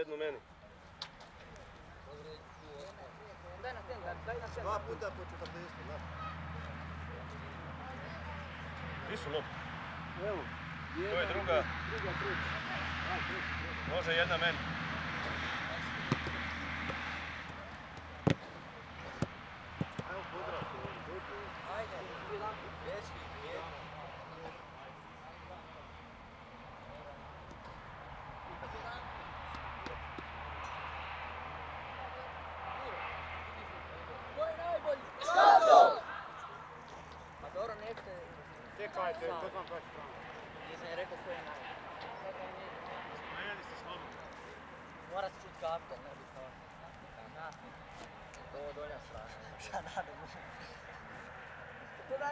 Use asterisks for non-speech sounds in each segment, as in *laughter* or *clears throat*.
jednu meni. Daj na ten, daj na ten. Dva puta po 40, da. Gdje su lopte? Evo. To je druga. Može jedna meni. Ajmo pozdrav. Dođi. Ajde, jedan put. Ko je najbolji? Ma dobro, nećete... Čekajte, to sam baš strano. Nisam je rekao ko je najbolji. Meni ste slobodni. Mora se čut kapital, ne bi kao... Na. Ovo donja strana. Šta nade mu?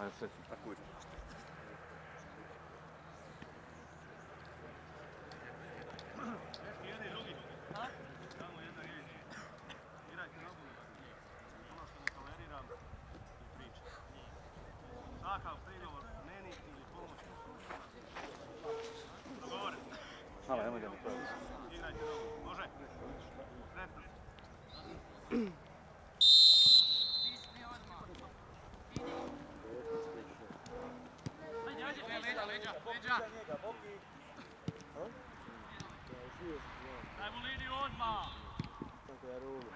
Ma kapetan sam Može kapetani ovdje. Daniel. Što sam mi navikao? Što sam mi navikao za opet? Jedan i drugi. Samo jedna riječ. Igrajte nogomet. Ono što ne toleriram je priča. Takav prigovor meni ili pomoć. Dogovorite. Hvala, nemoj da mi to Igrajte nogomet. Može? Sretno. Ajmo liniju odmah! Kako ja rugu.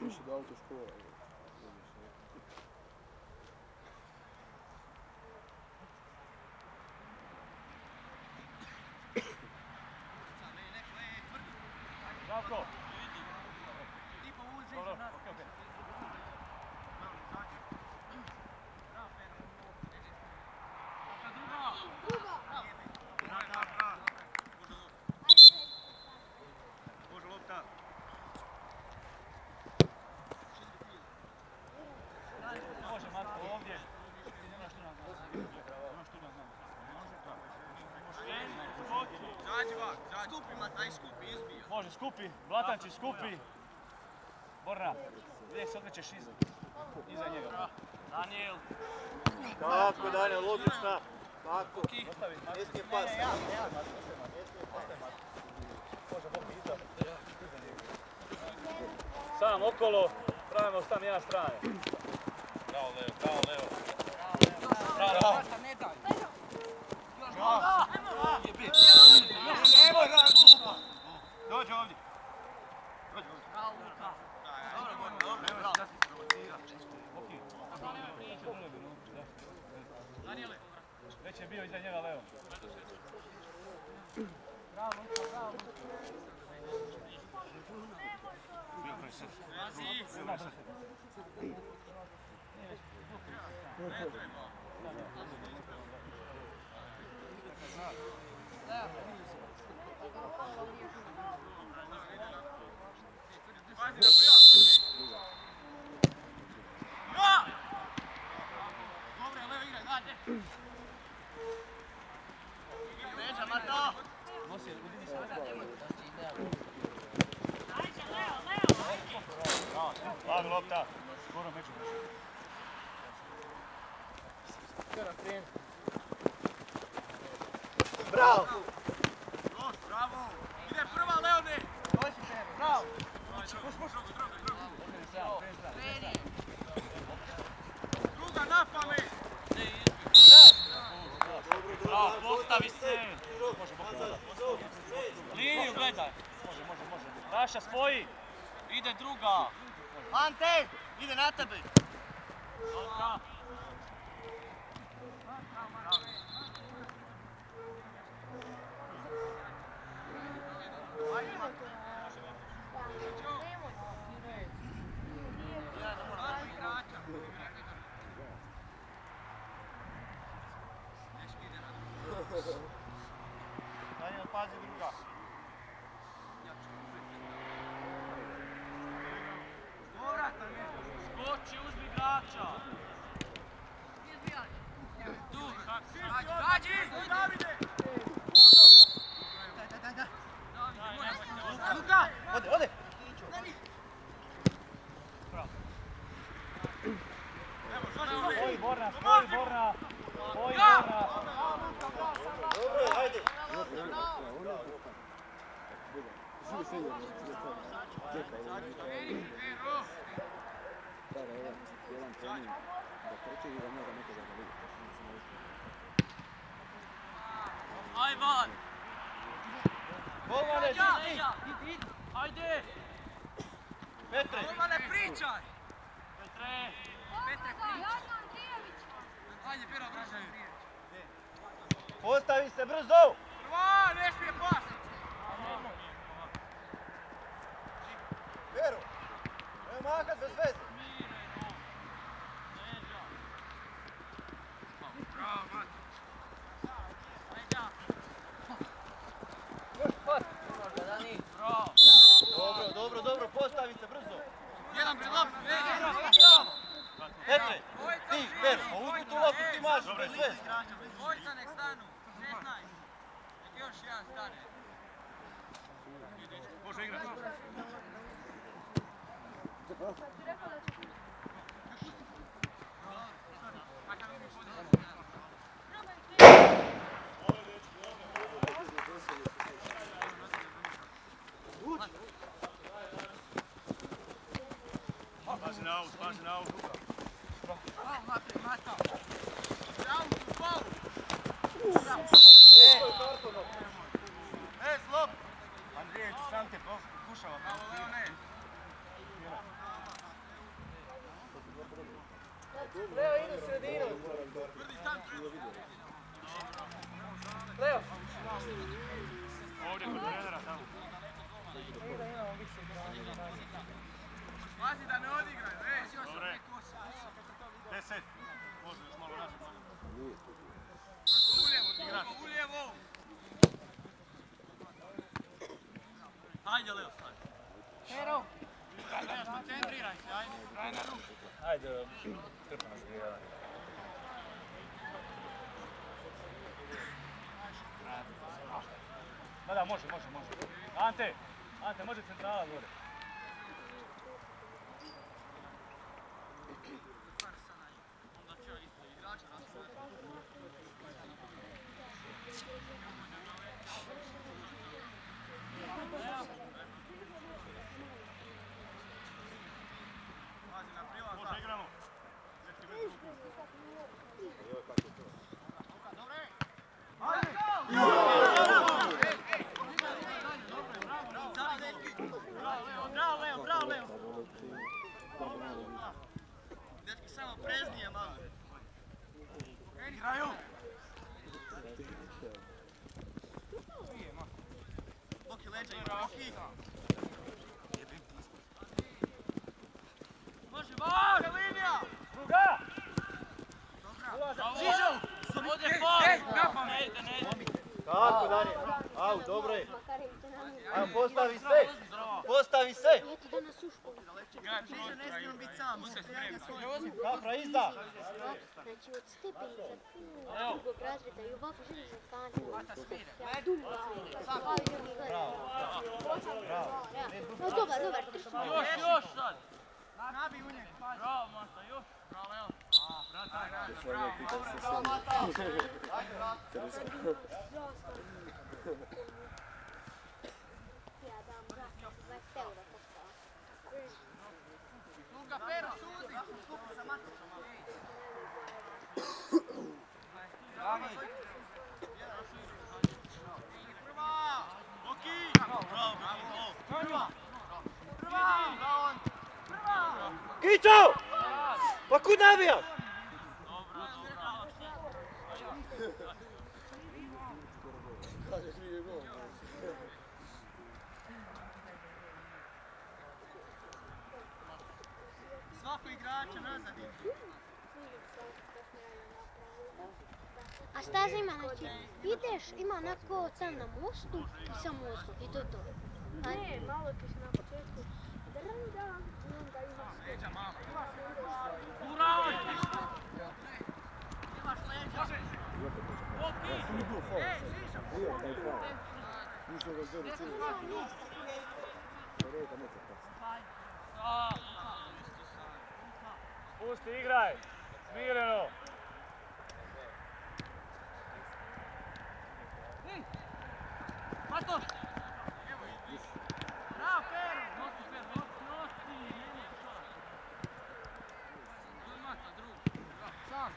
Više da auto škola. Zdravko! Dobro, okej, okej. Može lopta. Može Matko ovdje. Može, skupi, Blatanči skupi. Borna, gdje se odmećeš iza, iza njega. Daniel. Tako, Daniel, logična. Tako. Ostavi, Ne smije pas. Sam okolo, pravimo sam jedan strane. Bravo Leo, bravo Leo. Bravo, bravo. Dođi ovdje. Dođi ovdje. Dobro, dobro, dobro, dobro. Daniele. Već je bio iza njega Leo. Lavi lopta. Skoro meću. Bravo. Bravo! Ide prva Leone! Bravo! Druga na pamet! Bravo, postavi se! Liniju gledaj! Može, može, može. Raša spoji! Ide druga! Ante, ide na tebe. Dobra. Daniel, pazi druga. Skoči, uzmi igrača. Tu, Zađi! Davide! Luka! Ode, ode! Oj, Borna, stoj, Borna! Oj, Borna! Dobro, ajde! Aj van. Golmane, Ja, ti, ja, idi, idi. Ajde. Petre! Golmane, pričaj. Petre. Petre, pričaj. Ajde, Pero, vraćaj. Postavi se brzo! Prva, ne smije pasiti. Vero! Ne mahat bez veze! Bravo, Mati. Još pas. Možda da ni. Bravo. Dobro, dobro, dobro, postavi se brzo! Jedan loptu. Petre! Ti, pa uzmi tu loptu ti maš, bez veze! Dvojica nek stanu. 16. Nek još jedan stane. Može igrati. Pazi na aut, pazi na aut, Bravo, Mate, Mata. Bravo, bravo. E, slop! Andrijević, sam te pokušava. Bravo, Leone. Leo, idu sredinu. Leo. Ovdje kod trenera tamo. Pazi da ne odigraju. Ej, Dobre. Deset. Može još malo nazad. Vrlo uljevo, uljevo. Ajde, Leo, stavi. Pero. Leo, skoncentriraj se, ajde. Kraj na ruku. Ajde, nas gledaj. Da, da, može, može, može. Ante, Ante, može centrala gore. Onda će isto igrača raspraviti. Pazi na prilaz, Može igramo. Dečki, bez ruku. Bravo, Leo, bravo, Leo. Dečki, samo preznije malo. Igraju. Igra, Boki. Može, može, linija. Druga! Žižo, ide. Tako, Daniel. Au, dobro je. Ajmo, postavi se! Postavi se! Ne sam. Kapra, izda! Znači gledaju. No dobar, dobar. Još, još sad. Nabi u njeg. Bravo, Mata, još. Došla je pika sosednje. Tereska. Ja, dam ga. 20 eura koštala. Sluga pero, sudi! Dani! Prva! Oki! Bravo, bravo! Prva! Prva! Prva! Kičo! Pa kud navijaš? A staza ima, znači, ideš, ima onako tam na mostu i samo uskok i to je to. Ne, malo ti se na početku. Drnda, onda ima Leđa malo. Pusti, igraj. Smireno. Mato! Bravo, Pero! Nosi, Pero, nosi.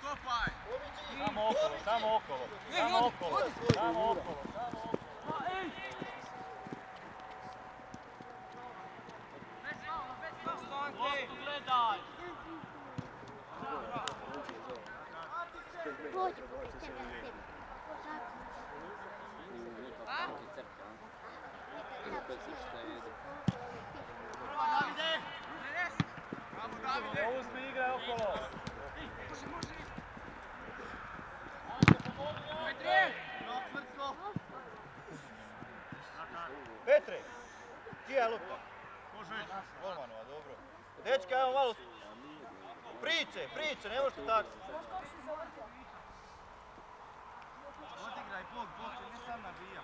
Kopaj! Samo okolo, samo okolo. Samo okolo. Samo okolo. Samo okolo. Bez faula, bez faula! Gledaj! Prođi, prođi, tebi, tebi. Tako. A? Tako, Prva, Davide! Res! Bravo, Pusti, igraj okolo. Petre, čija je lopta? Dobro. Dečki, ajmo malo... Priče, priče, ne možete tako. Odigraj bok, bok, ne sam nabija.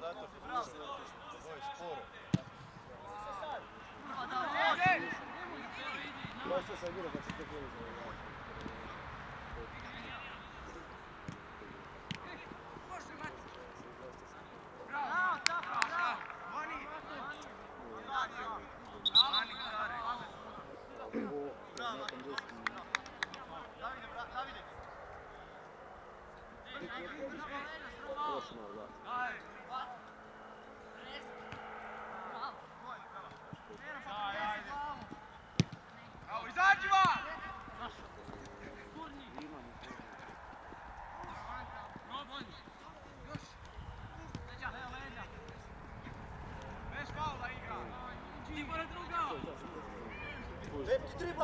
Zato što su ovo sporo. Bravo,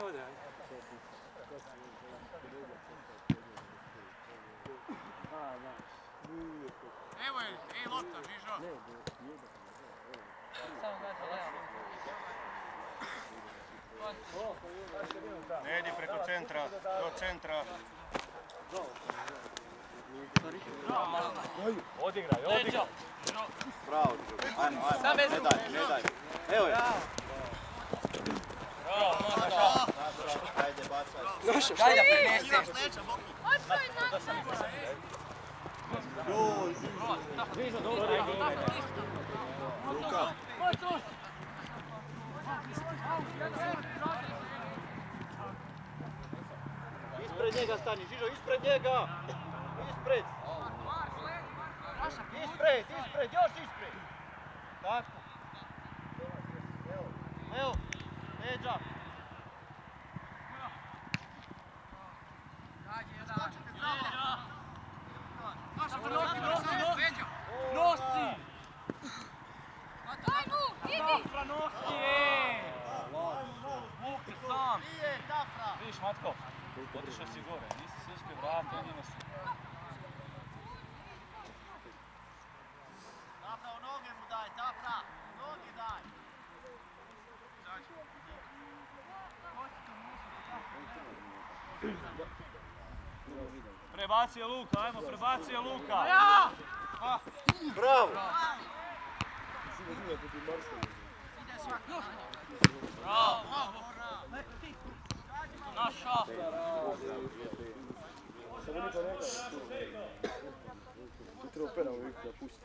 Gdje vode? Evo je, ej lopta, Žižo. Ne idi preko centra, do centra. Odigraj, odigraj. Bravo, ajmo, ajmo, ne daj, ne daj. Evo je. Ajde, bacaj. Ga prenesi. Ispred njega stani, Žižo, ispred njega! Ispred! Ispred, ispred, još ispred! Tako. Evo, leđa. Nosi, nosi, nosi! Nosi! Tafra nosi, ej! Buki sam! Vidiš, Matko, otišao si gore, nisi se uspio vratiti, jedino si. Tafra, u noge mu daj, Tafra, u noge daj. Prebacio Luka, ajmo, prebacio Luka! Ja! Bravo! Bravo! Naša! Treba pena uvijek da pusti.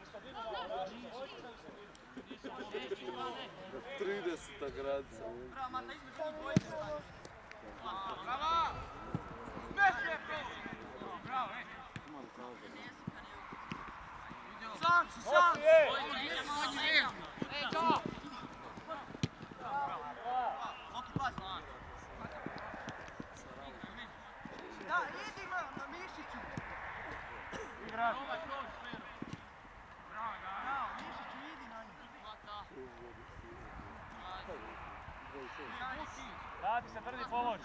30. granica. Zdrava, Mata, između njih dvojice stani. Bravo! Smeši je pesi! Bravo, ej! Sam si, sam si! Idemo, idemo! Ej, to! Loki, pazi. Da, idi ma, na Mišiću. Igra! Bravo, Mišiću, idi na njih. Radi se, brdi pomoć!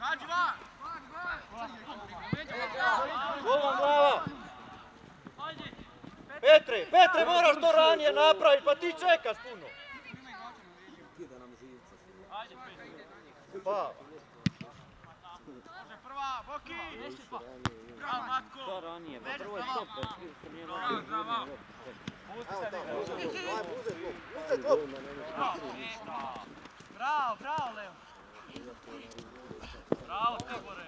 Van. Glava! Petre, Petre moraš to ranije napraviti, pa ti čekaš puno! Pa, prva, Boki! Bravo, Matko! To ranije, pa prvo je stop, da skrivo se nije mogu. Bravo, bravo! Pusti se mi ga. Pusti to! Bravo, bravo, Leo! Bravo, Tibore!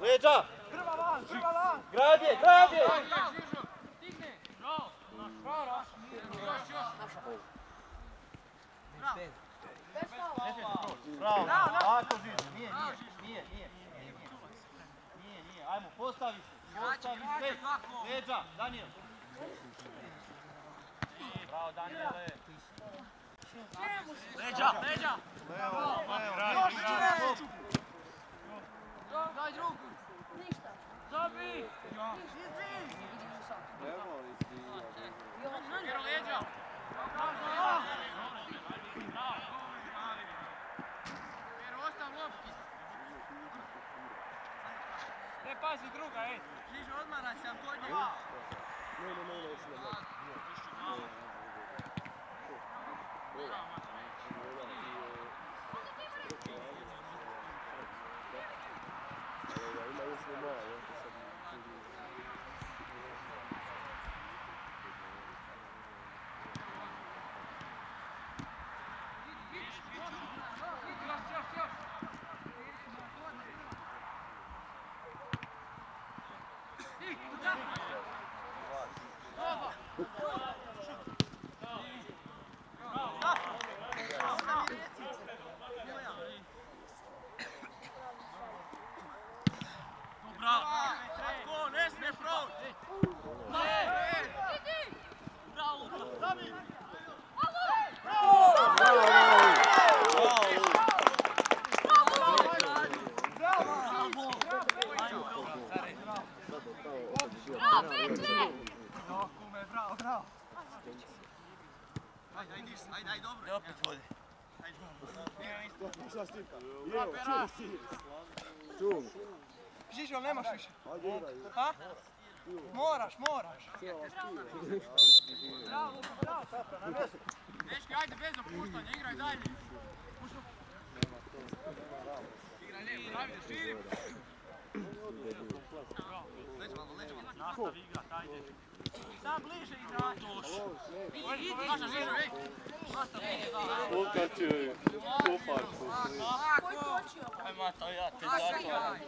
Leđa! Prva van, prva van! Gradje, gradje! Stigne! Bravo! Naš para! Još, još! Bravo! Bravo, bravo! Bravo, bravo! Bravo, bravo! Bravo, bravo! Bravo, bravo! Bravo, bravo! Ajmo, postavi se, postavi se, Leđa, Daniel. Bravo, Daniele. Leđa, leđa. Levo, levo, Još više. Daj drugu. Ništa. Zabi. Vjero leđa. Bravo. Vjero, ostav lopki. Ne pazi druga, ej. Žižo, odmaraj se, kod njega. Bravo. Tako, ne smiješ proći. Bravo, Zabi. Ajde, ajde, ajde, ajde, dobro. I opet vodi. Žižo, nemaš više. Ha? Moraš, moraš. Bravo, bravo. Dečki, ajde bez opuštanja, igraj dalje. Igraj lijepo, Davide, širi. Leđa malo, leđa malo. Nastavi igrat, ajde. Sad bliže igrač. Vidi, vidi. Možda bliže, vidi. Dosta bliže, da. Luka će kupar. Koji počio? Aj Mato, ja ti zatvaram.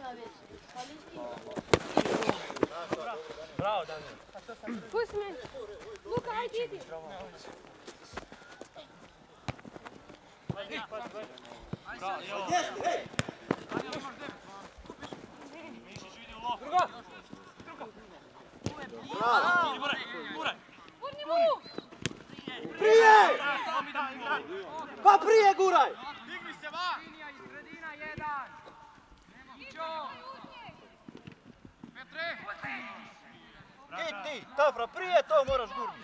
Bravo, Daniel. Pusti me. Luka, ajde, idi. Bravo, jo. Jeste, ej! Daniel, imaš devet. Kupiš? Mišić vidi u lopu. Druga! Prije! Pa prije guraj! Digni se van. Linija iz sredina, jedan. Ićo. Petre. Ti, Tafra, prije to moraš gurni.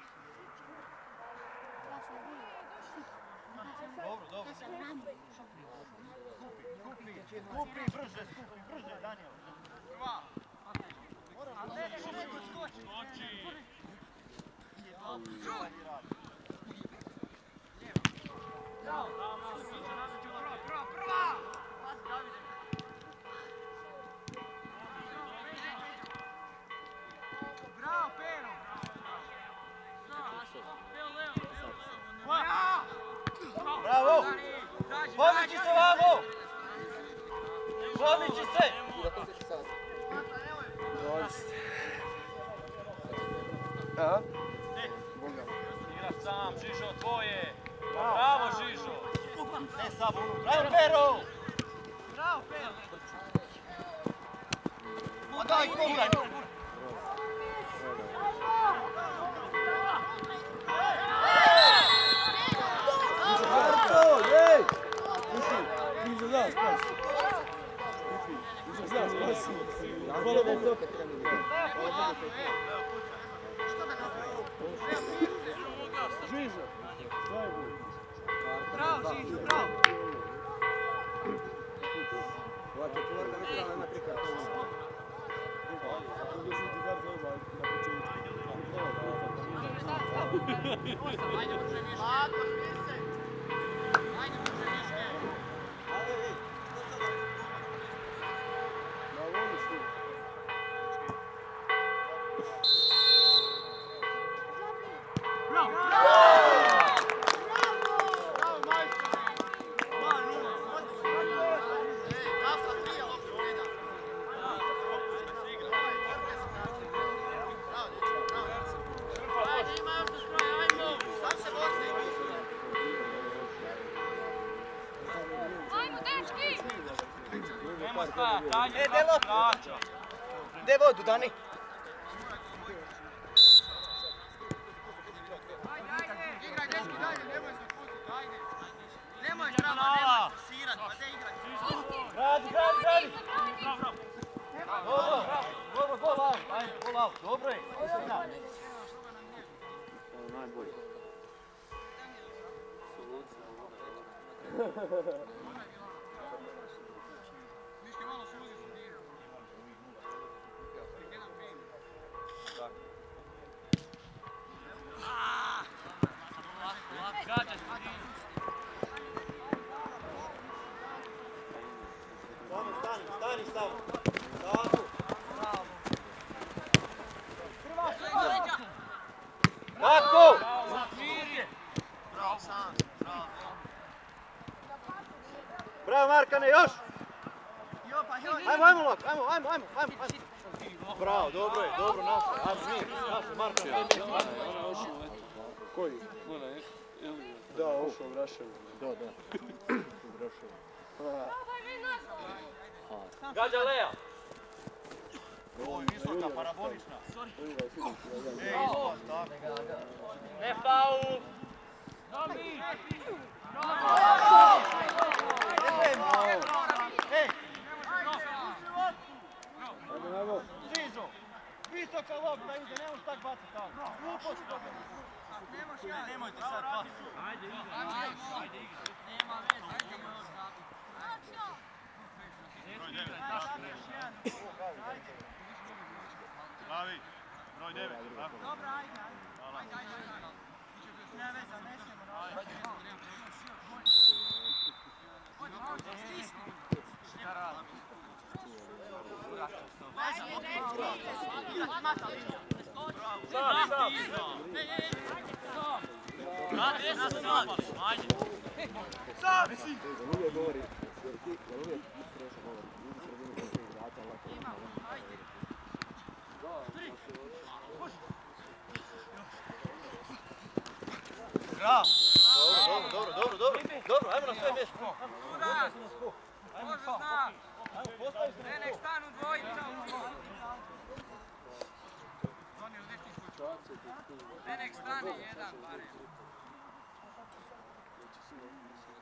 Dobro, dobro. Skupi, skupi, brže, skupi, brže, Daniel. Prva. A ne, ne, ne, skoči. Skoči. Prva, Bravo! Zađi, Pomiči se vamo! Pomiči se! Igraš sam, Žižo, tvoje! Bravo, Žižo! Ne samo, bravo, Pero! Bravo, Pero. Pa daj! Na Gdje vodu, Dani? Još! Ajmo, ajmo lak, ajmo, ajmo, ajmo, ajmo, ajmo. Bravo, dobro je, dobro, naša, ajmo mi, ajmo, ajmo. Koji? Ona je. Elija. Da. Ušao u Raševu. Da, da. *clears throat* Gađa Lea. Ovo je visoka, parabolična. Ne faul. Ajmo, visoka lopta ide, ne možeš tak baciti tamo. Glupost to. Nemojte sad pas. Ajde, Ajde, Nema veze, ajde. Broj 9. Slavi, broj 9. Tako. Dobro, ajde, ajde. Ajde, ajde, ajde. Ne veze, nećemo raditi. Sam, sam. Ajde, nas napali, ajde. Bravo! Dobro, dobro, dobro, dobro, dobro, ajmo na svoje mjesto. Ajmo, ajmo, skok. stanu dvojica. Oni u dečničku Čace, tu. Ne.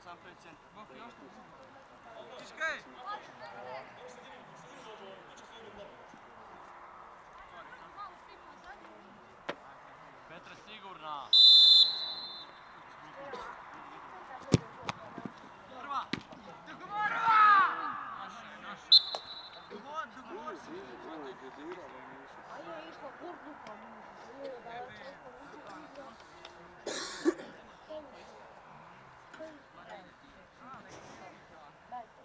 Sam. Petre sigurna. Prva. Dogovorova! Naša, naša. Dogovor, dogovor. Ovo je dodiralo, nisu.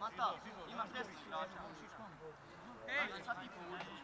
Mata, imaš 10 igrača. Ej, Sad ti povučiš.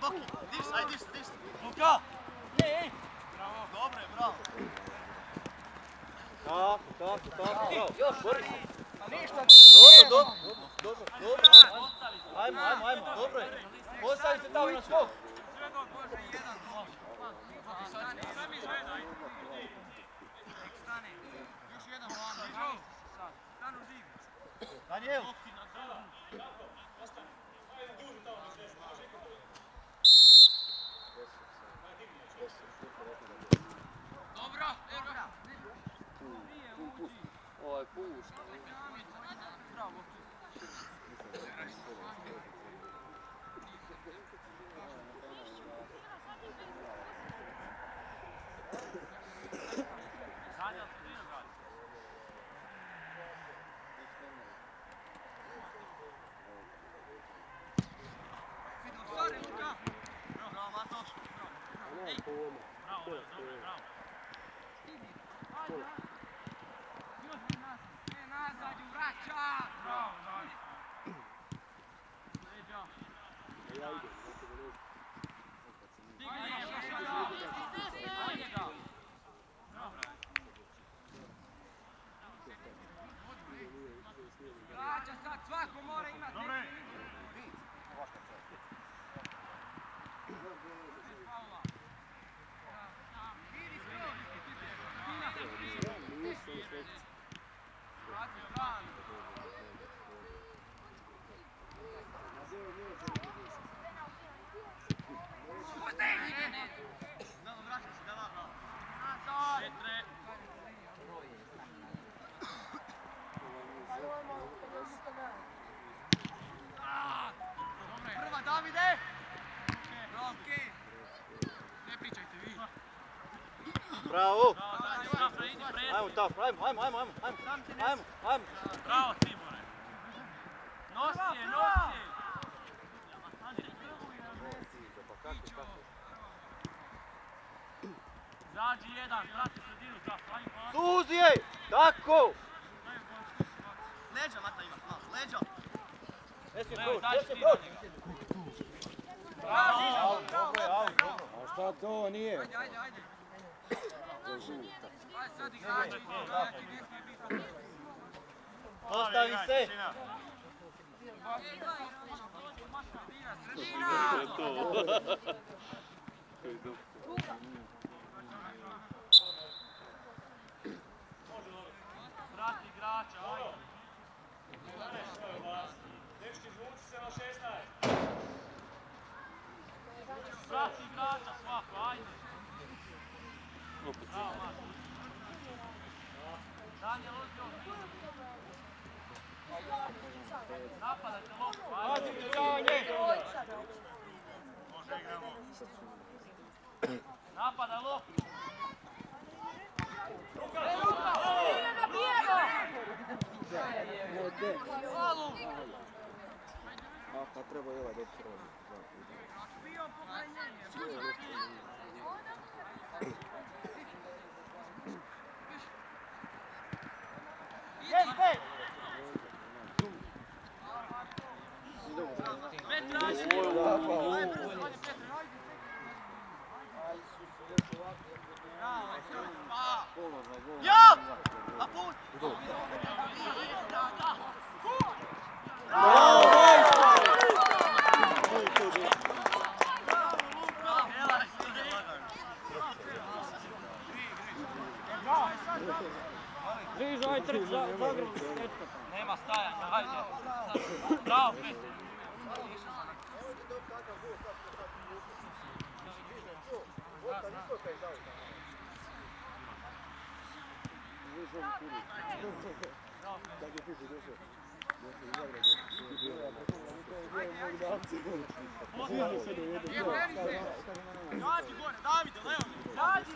Boki, dis, aj dis, dis. Luka! Dobre, bravo. Tako, tako, tako. Još, bori se. Dobro, dobro, dobro, dobro, ajmo, ajmo, ajmo, dobro je. Postavi se tamo na skok. Daniel. Ovaj pušta. Bravo, Mato. Nemam pojma. Ja idem, zato da neću. Opet sam Svako mora imati Dobre. nisam sve. Dano, vraća se, da, da. Petre. Prva Davide! Roki! Ne pričajte vi. Bravo. Bravo. Ajmo, taf, ajmo, ajmo, ajmo, ajmo, ajmo, ajmo, ajmo. Bravo, Tibore. Nosi je, nosi je. Zađi jedan, prati sredinu, čas, ajmo, pa. Suzije, tako. Leđa Mata ima, malo, leđa. Ne smije ti, proći. Bravo. Je, out, dobro. A šta to nije? Ajde, ajde, ajde. Ajde. Postavi se. Sredina, To je to. To je to. Prati igrača, ajde. Prati igrača svako, ajde. Ovo. Napadajte. Može igramo. Napadaj loptu. De. A, pa treba je put! Nema stajanja, ajde. Bravo, Petar. Kad je Fifi došao? Došao iz Zagreba. Sjedio se do jednog. Nađi gore, Davide, levo! Nađi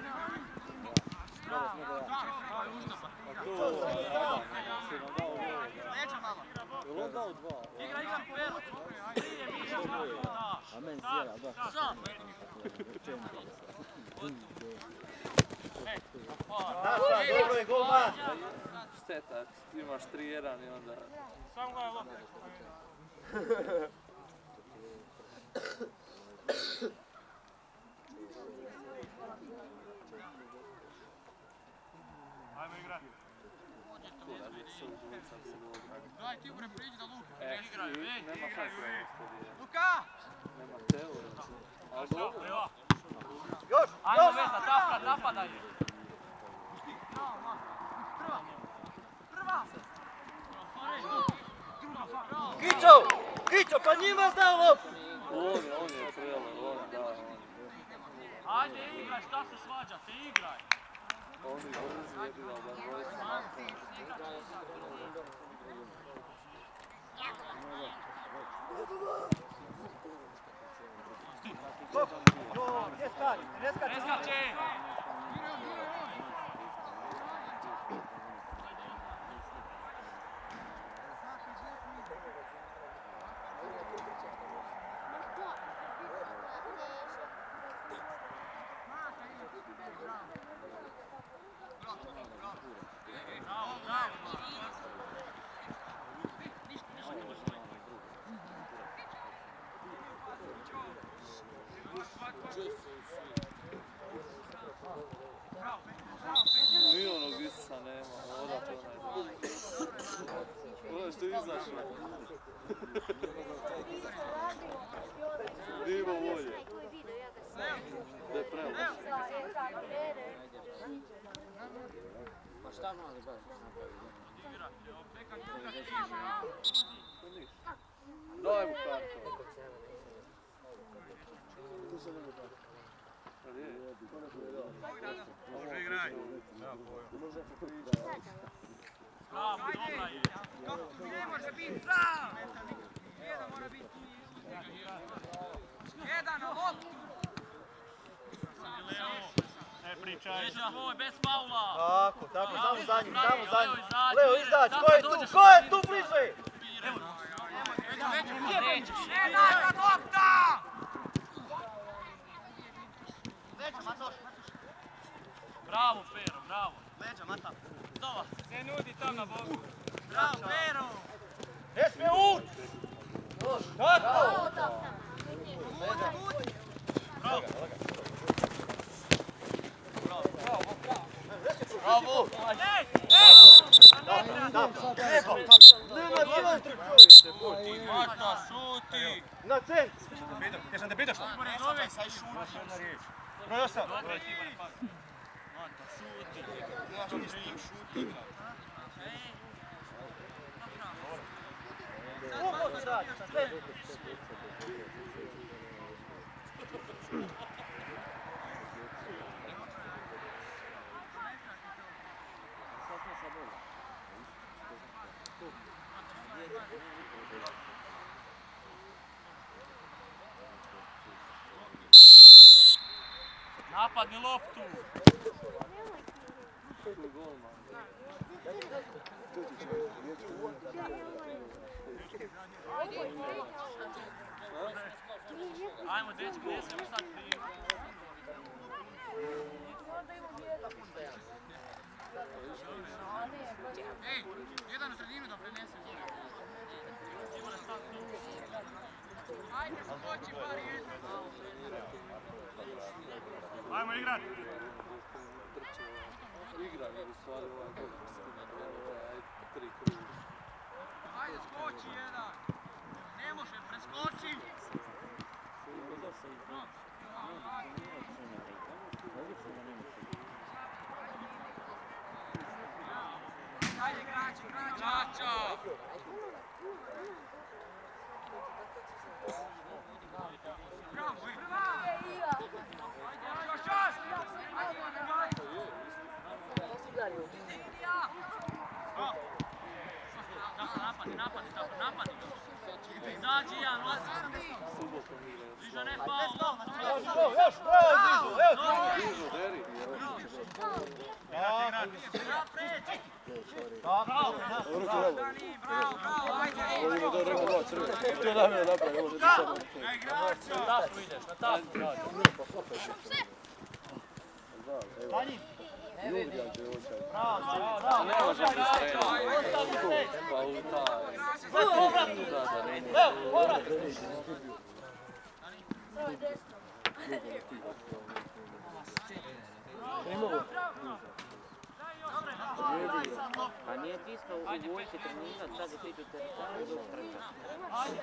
Igra, igra, Pero. Prije mi igra, da. A meni da. Naša, dobro imaš 3-1 i onda... Je. *laughs* Daj ti bre priđi da Luka. E, Igraju, ej, nema igraju. Luka! Nema teo. Ali dobro. Još, Ajmo još! Vesa, Tafra, napadaj. Bravo, ma. Prva! Prva! Kićo! Kićo, pa njima znao loptu! On je, on je prele, on da, on. Ajde, igraj, šta se svađate, igraj. On je brzi, je bilo da dvojica. Jo, gdje skači? Ne skači. Preskače. Bravo, bravo. Ni onog Isusa nema, voda to onaj Ono što izašlo. Nima volje. Da je prema. Pa šta mali baš Daj mu kartu. Može igraj. Bravo, dobra je. Ne može biti prav! Jedan mora biti Jedan loptu! Ne pričaj. Leđa tvoj, bez faula. Tako, tako, samo za njim, samo za njim. Leo, izađi, ko je tu, ko je tu bliže? Ne, naša lopta! Bravo, Pero, bravo. Leđa, mata. Dova. Ne nudi to na boku. Bravo, Pero! Ne smije uć! Tako! Bravo. Da, Nema, nema centra čovječe, Mata, šuti. Na centru! Jesam te. Broj osam. Mata, šuti. Ugo se radi, Napadni loptu. Ajmo, dečki, se mi sad prije? Ej, jedan u sredinu da prenese. Ajde, skoči bar jedno. Ajmo igrat. Igra je u stvari ovaj skine ovaj tri kruga. Ajde, skoči jedan. Ne može, preskoči. Ajde, kraće, kraće! Čača. Bravo, prva! Još, još! Ajde, ajde! Linija! Napadi, napadi, napadi, napadi. Izađi, Ijan, ulazi. Bliža ne. Još, još, bravo, evo. Blizu, deri. Ima dobro crvena. To je. Na ideš, na Они отвисно увольте тренера, так вот идут Аня!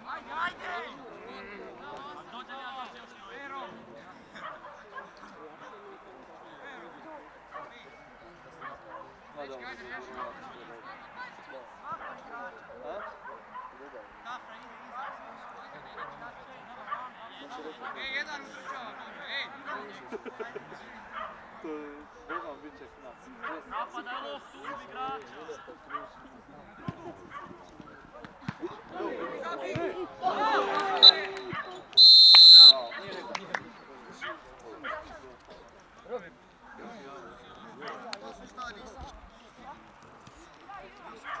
To je, Bogan bit će knap. Napada loptu, ubi igrača. Kako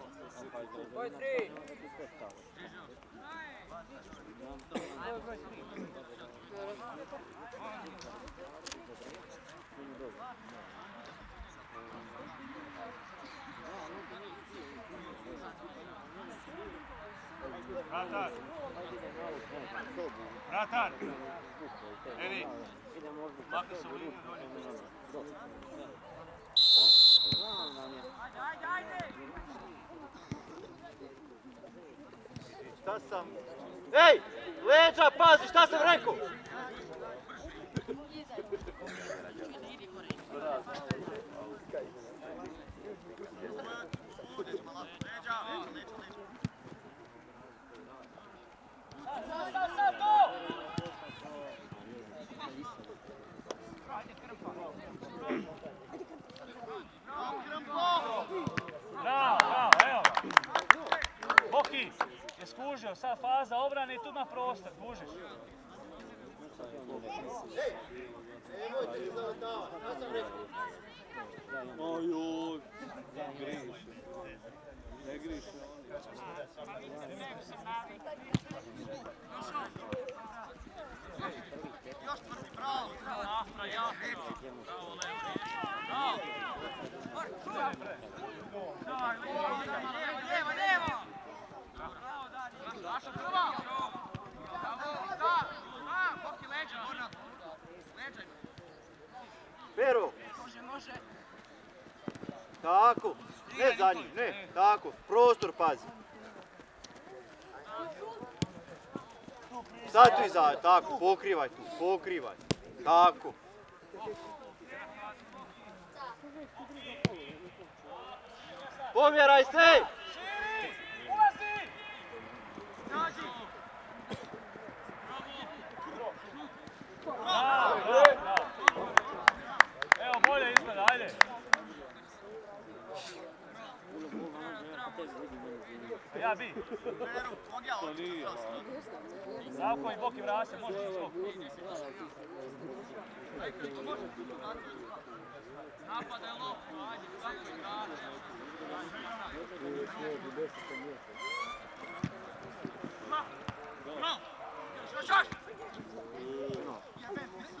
Sad je tako sam pomaka. Jednu stranu. Ne znam. Broj tri. Šta sam... Ej! Leđa, pazi, šta sam rekao? Bravo, bravo, je skužio, sad faza obrane i tu na prostor, kužiš. Ojoj, griše. Ne griše on. Afra, jako. Bravo, Leo. Bravo. Lijevo, lijevo! Saša prva! Da, da, Boki leđa, Borna. Leđa. Pero! Tako. Ne za njim, ne. Tako. Prostor pazi. Sad tu iza, tako. Pokrivaj tu, pokrivaj. Tako. Pomjeraj se! Evo bolje ajde. Ja bi. I vrase, skok. Napadaj loptu, ajde, kako igrače. Bravo! Još, još, još! Ide druga!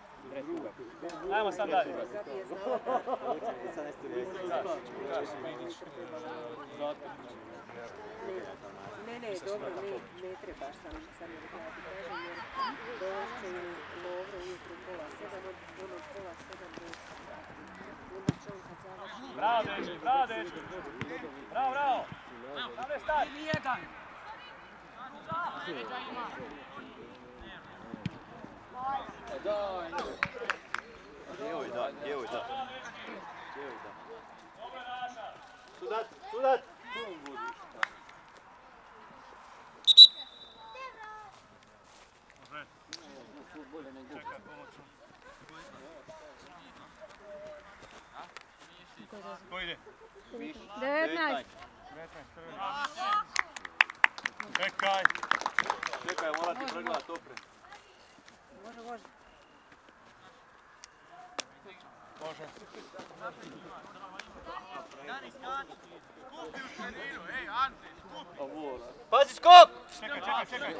Ajmo sad dalje. Ne, ne, dobro, ne, ne trebaš samo što sam rekla, ja ti kažem, jer u Lovro ujutro u pola sedam, od ono pola sedam do onda će on kad završi. Bravo, dečki, bravo, dečki. Bravo, bravo. Samo je start. Nijedan. Djevoj da, djevoj da. Djevoj da. Sudat, sudat! Čekaj, pomoću. Ko ide? 19. 19, Čekaj. Čekaj, mora ti pregledat opre. Može, može. Može. Dani skači. Skupi u širinu, ej Ante, skupi. Pazi skok! Čekaj, čekaj, čekaj.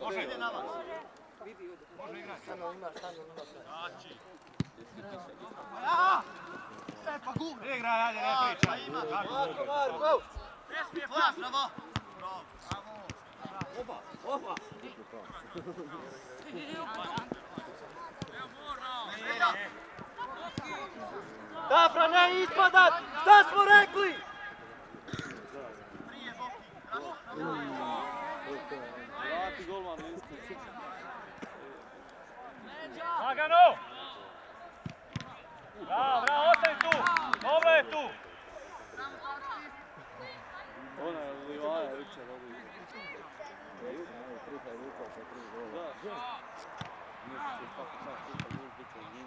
Može. Aha! E pa gum. Igraj, ajde, ne pričaj. Tako, Marko, Marko! Ne smije flas, bravo. Dafra, ne ispadat! Šta smo rekli? Vrati golman listu. Lagano! Bravo, bravo, ostani tu! Dobro je tu! Ona je Livaja jučer ovi. Da. Mislim, kako sad kupa njih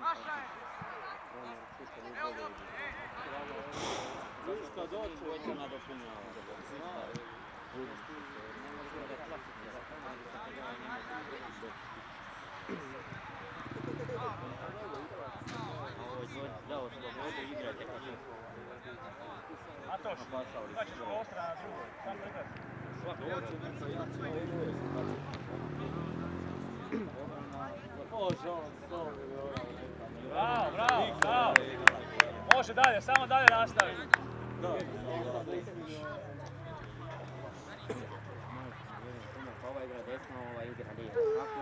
bit će njim. Zato kad dođe, hoće nadopunjavati. Matoš, imat ćeš prostora na drugoj. Sam pregledaj. Može on 100 miliona Bravo, bravo, bravo. Može dalje, samo dalje nastavi. Da, 80 miliona. Ova igra desno, ova igra lijevo. Kako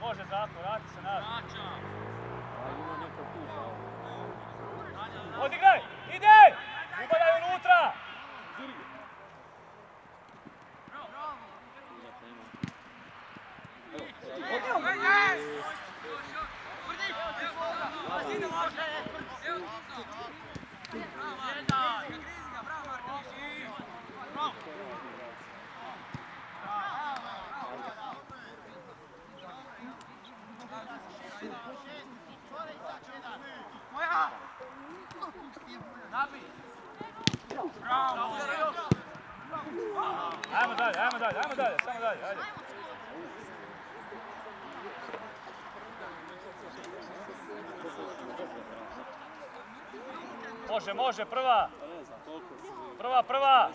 može zato, vrati se nazad. Odigraj! Ide! Upadaj unutra! Ajmo dalje, ajmo dalje, ajmo dalje, samo dalje, ajde. Može, može, prva! Prva, prva!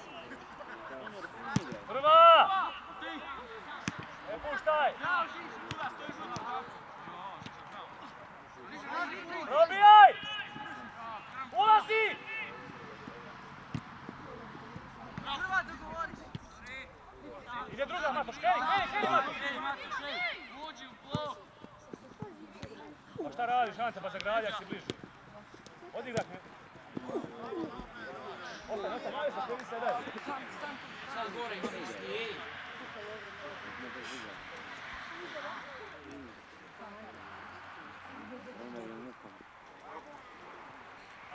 Prva! Ne puštaj! Probijaj! Ulazi! Ide druga, Matoš, kreni, kreni, kreni, Matoš! Ej, Matoš, uđi u blok. Pa šta radiš, Ante, pa zagradi, ako si bliži. Odigrat me. Ostane, ostane, ajde se, kreni se dalje. Sad gore ej.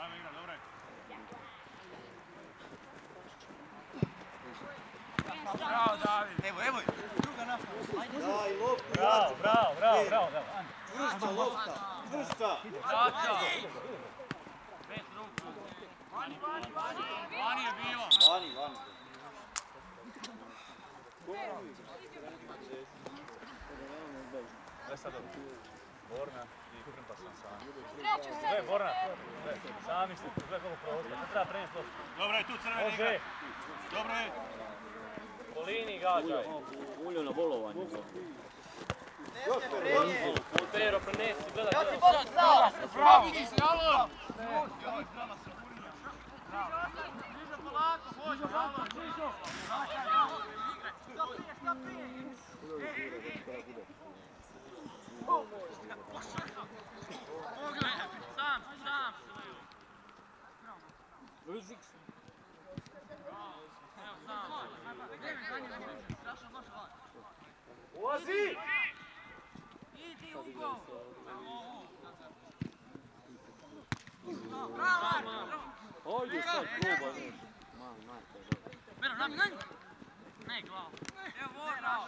Ajmo igra, dobro je. Bravo, David. Evo, evo, druga napad. Daj, loptu, Bravo, bravo, bravo, bravo, bravo. Ante. Čvrsta lopta, čvrsta. Vraća. Pet ruku. Vani, vani, vani. Vani je bio. Vani, vani. Gle sad ovo. Borna i Krmpa sam sam. Gle, Borna, gle, sami ste, gle koliko prostora. To treba prenijeti loptu. Dobro je tu crveni Može, igra. Dobro je. Po liniji gađaj. Uljo na bolovanju. Montero, prenesi, gledaj. Ja ti Bog stala. Bravo. Jalo. Bliže polako, Božo, malo. Što prije, što prije. Sam, sam. Evo sam. Strašno loš gol. Ulazi! Idi u gol. Ovdje sad kluba, znaš. Mal, majka, dobro. Mero, nami, nami. Ne, glavu. Evo, bravo.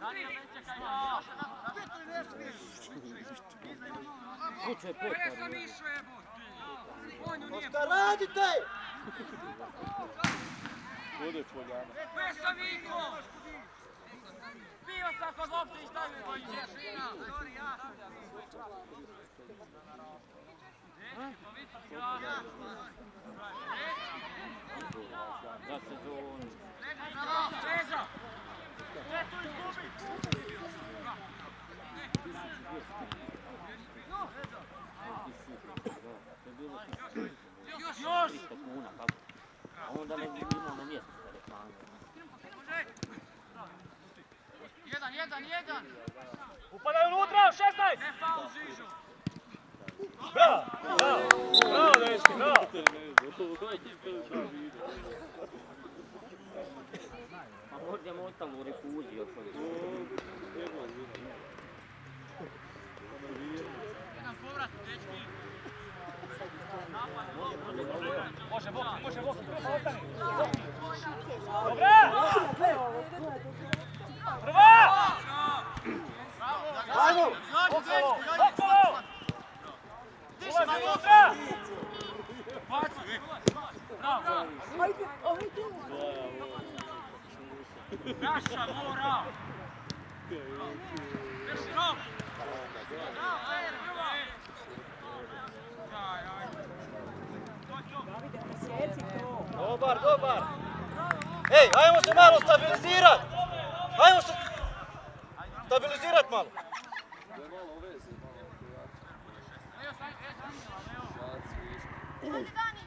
Dani, ne čekaj, Kuće je pet, sam išao, jebote. On nije Šta radite? Ode Poljana. Gdje sam Iko? Bio sam kod lopte i stavio go i Češina. Sorry, ja. Za sezonu. Čeza! Gdje tu izgubi? Je bilo Još! Još! 300 kuna, kako? A onda ne bi imao na mjestu za reklamu. Jedan, jedan, jedan! Upadaj unutra, 16! Ne faul Žižu! Bravo, bravo, bravo, dečki, bravo. Pa možda je motalo u refuziji još od Jedan povrat, dečki! Može, Bok, može, Bok, prva ostani. Dobra! Prva! Ajmo! Okolo, okolo! Ulazi unutra! Bravo! Naša mora! Drži rok! Bravo, ej, prva! Aj, aj. Dobar, dobar. Ej, ajmo se malo stabilizirat. Ajmo se stabilizirat malo. Dani,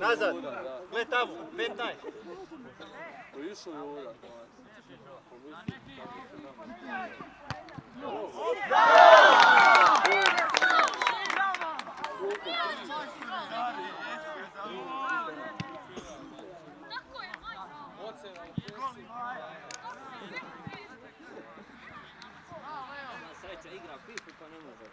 nazad. Gle tamo, 15. Na sreća igra FIFA pa ne može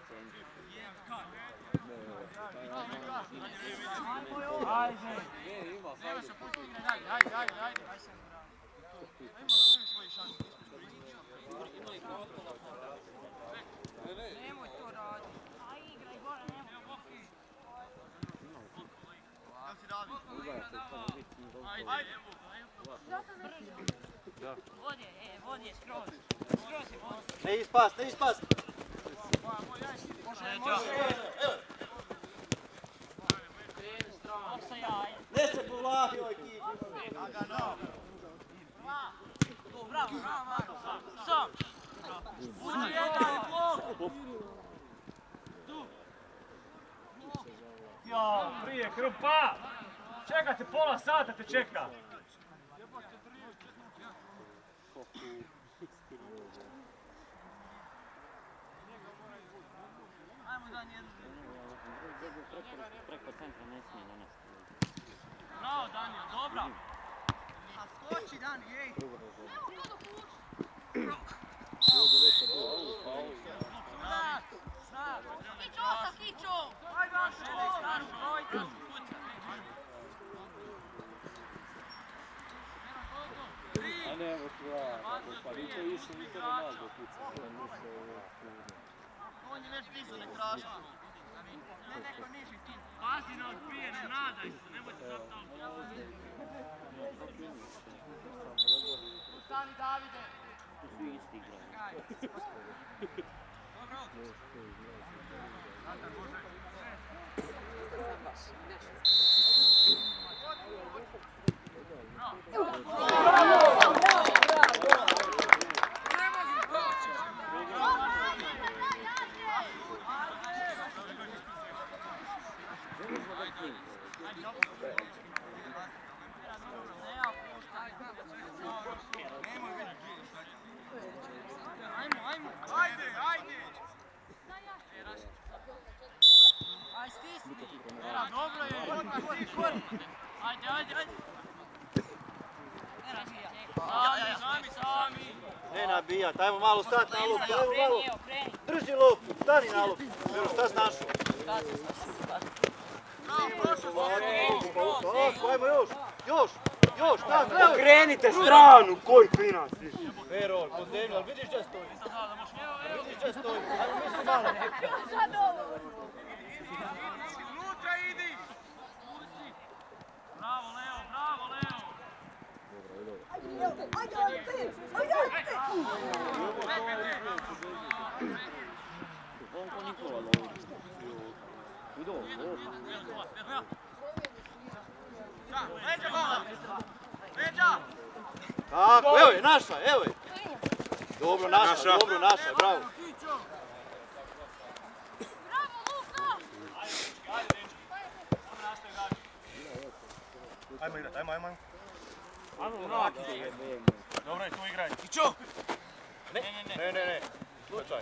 može. Ne ispas, ne ispas. Ja, ajde. Ne se povlahi ovaj kip. O, bravo, bravo, Marko. Sam. Uđi jedan blok. Ja, prije krpa! Čekate pola sata te čeka! Ajmo dan jednu. Preko, centra ne smije donesti. Bravo, Danijel, dobra. A skoči Dan, jej! Znak, znak. Kičo, sa kičo. Ajde, brojka. A ne, otvara, pa niče više, niče ne može kucati. On je već pisao nek traša. Pazi na dobro ajde. Era, sami, sami, sami. Ne nabijat, ajmo malo stati na lup, ajmo malo. Drži lup, stani na. Vero, šta? Tako, ajmo još, još, još, tako, evo. Stranu, koji klinac! Vero, pod zemlju, ali vidiš gdje stoji? Vidiš gdje stoji? Ajmo misli malo. Unutra idi! Bravo, Leo, bravo, Leo. On ko Nikola lovi. Ovo. Leđa malo! Leđa! Tako, evo je, naša, evo je. Dobro, naša, dobro, naša, bravo. Ajmo igrat, ajmo, ajmo. Ajmo. Dobro je, tu igraj. Ne, ne, ne. Slučaj.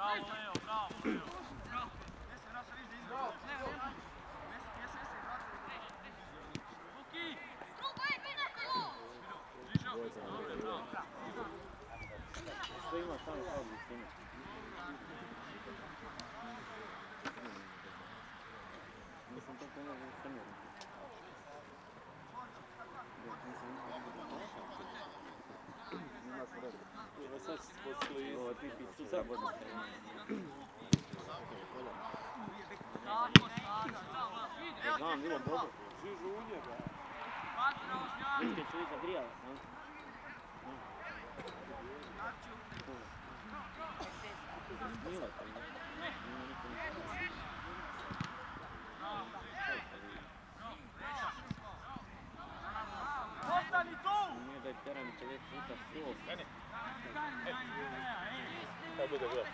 Bravo, Leo, bravo, Leo. Luki! Sve ima samo kao blistine. Nisam to pomalo u treneru. Evo sad se spostili Ovo ti ti su sad vodno Znam, bilo dobro. žižu u njega. Ništa. Ostani tu! Teranića već puta sto. Kaj bude bilo?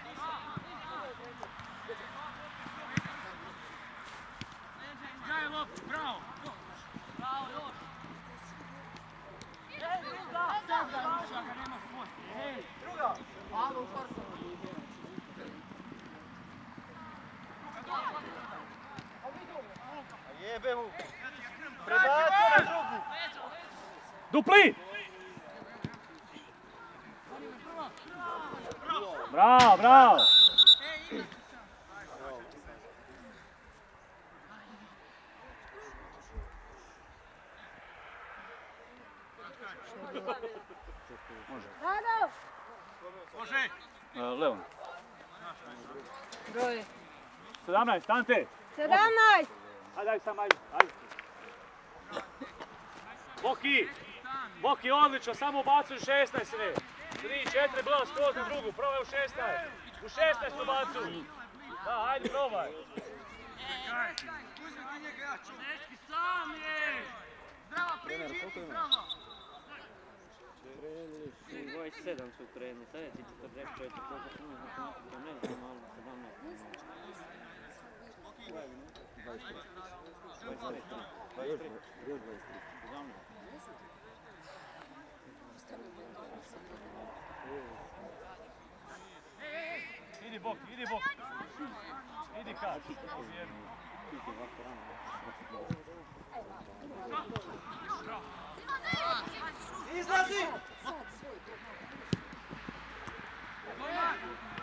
Bravo! Bravo, još! Druga! Sad mu. Prebacio na drugu. Dupli! Bravo, bravo! Može. E, Leon. Broj 17, Ante! 17! Ajde, ajde sam, ajde, ajde. Boki! Boki, odlično, samo ubacuj 16, ne. 3, 4, bila skroz na drugu, probaj u 16. U 16 ubacuj. Da, ajde, probaj. Zdravo, priđi. 27 su sad je ti 44, to je puno za to ne znam, malo 17. Idi Boki, idi Boki. Idi kad. Izlazi! Ovaka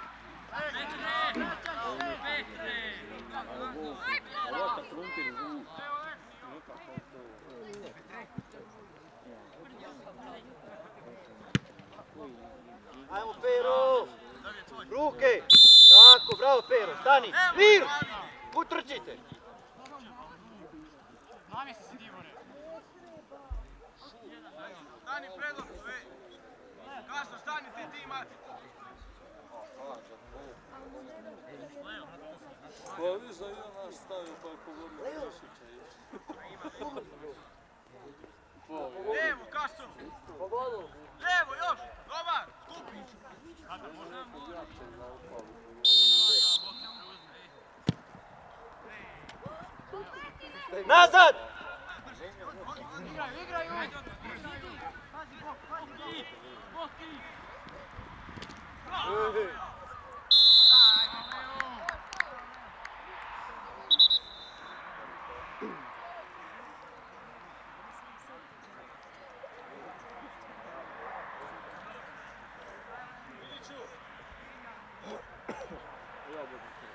は覚えてますけど。